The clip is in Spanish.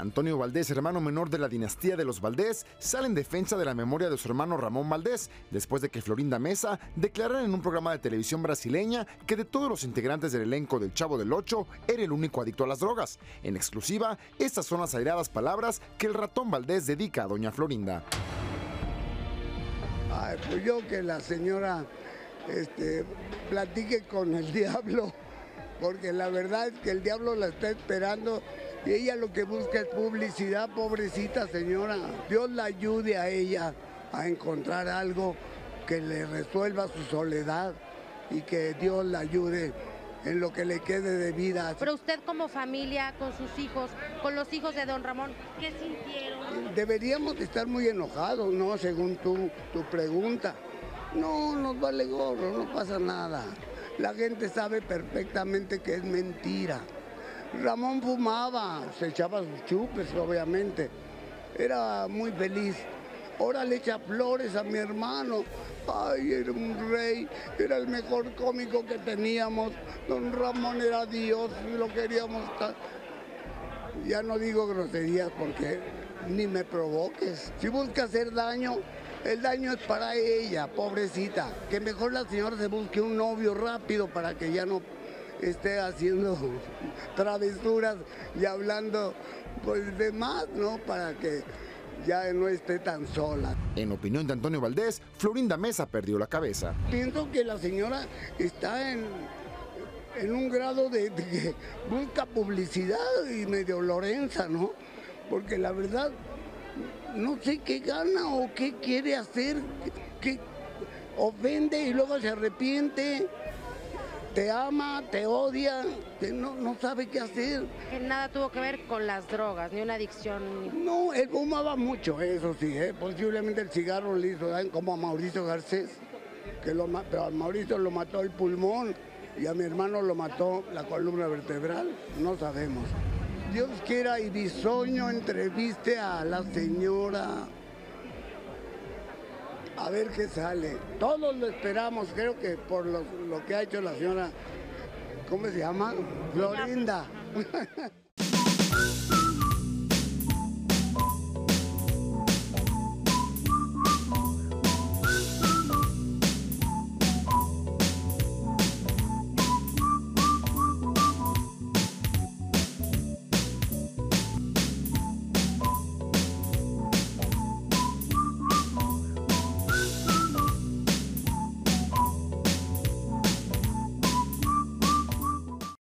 Antonio Valdés, hermano menor de la dinastía de los Valdés, sale en defensa de la memoria de su hermano Ramón Valdés, después de que Florinda Mesa declarara en un programa de televisión brasileña que de todos los integrantes del elenco del Chavo del Ocho era el único adicto a las drogas. En exclusiva, estas son las airadas palabras que el ratón Valdés dedica a doña Florinda. Ay, pues yo que la señora este, platique con el diablo, porque la verdad es que el diablo la está esperando y ella lo que busca es publicidad, pobrecita señora. Dios la ayude a ella a encontrar algo que le resuelva su soledad y que Dios la ayude en lo que le quede de vida. Pero usted como familia, con sus hijos, con los hijos de don Ramón, ¿qué sintieron? Deberíamos de estar muy enojados, ¿no? Según tu, tu pregunta. No, nos vale gorro, no pasa nada. La gente sabe perfectamente que es mentira. Ramón fumaba, se echaba sus chupes, obviamente. Era muy feliz. Ahora le echa flores a mi hermano. Ay, era un rey, era el mejor cómico que teníamos. Don Ramón era Dios, lo queríamos. Ya no digo groserías porque ni me provoques. Si busca hacer daño, el daño es para ella, pobrecita. Que mejor la señora se busque un novio rápido para que ya no esté haciendo travesuras y hablando pues de más, ¿no? Para que ya no esté tan sola. En opinión de Antonio Valdés, Florinda Mesa perdió la cabeza. Pienso que la señora está en, en un grado de, de que busca publicidad y medio Lorenza, ¿no? Porque la verdad no sé qué gana o qué quiere hacer, que ofende y luego se arrepiente te ama, te odia, no, no sabe qué hacer. Que nada tuvo que ver con las drogas, ni una adicción. No, él fumaba mucho, eso sí, ¿eh? posiblemente el cigarro le hizo daño, como a Mauricio Garcés, que lo, pero a Mauricio lo mató el pulmón y a mi hermano lo mató la columna vertebral, no sabemos. Dios quiera y Bisoño entreviste a la señora a ver qué sale. Todos lo esperamos, creo que por lo, lo que ha hecho la señora, ¿cómo se llama? Florinda.